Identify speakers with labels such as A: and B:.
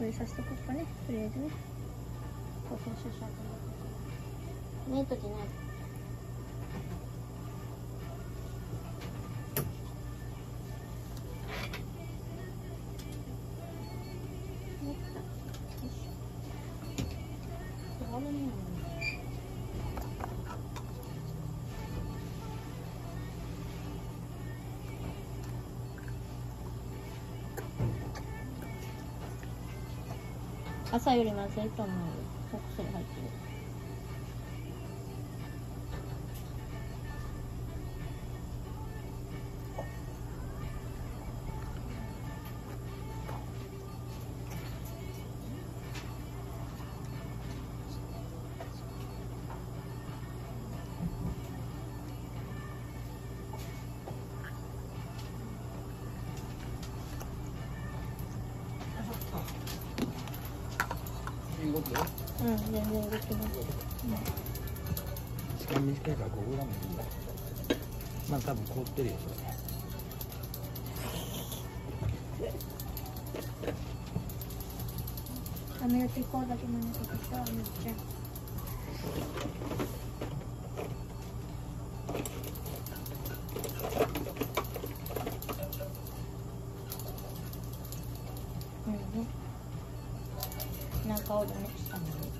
A: これさせとこうかね。とりあえずね。こうそうしようしよう。ねえときね朝よりまずいと思うよ。お薬入ってる。
B: 動くよ
A: うん。全然動きます
B: 時間短いから 5g でいいやまあ多分凍ってるよそれ
A: 雨が結構だけのことさめっちゃうんねなんかおるね下に